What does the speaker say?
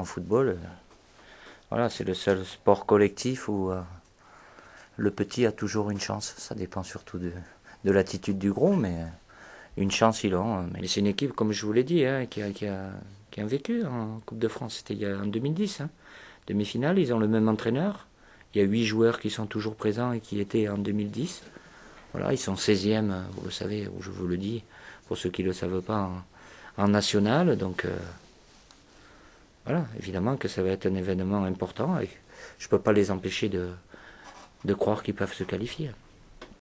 En football, euh, voilà, c'est le seul sport collectif où euh, le petit a toujours une chance. Ça dépend surtout de, de l'attitude du gros, mais euh, une chance ils ont. Mais c'est une équipe, comme je vous l'ai dit, hein, qui, a, a, a vécu en Coupe de France. C'était il a, en 2010. Hein. Demi-finale, ils ont le même entraîneur. Il y a huit joueurs qui sont toujours présents et qui étaient en 2010. Voilà, ils sont 16e, vous le savez, je vous le dis, pour ceux qui ne le savent pas, en, en national. Donc voilà, évidemment que ça va être un événement important. Et je ne peux pas les empêcher de, croire qu'ils peuvent se qualifier.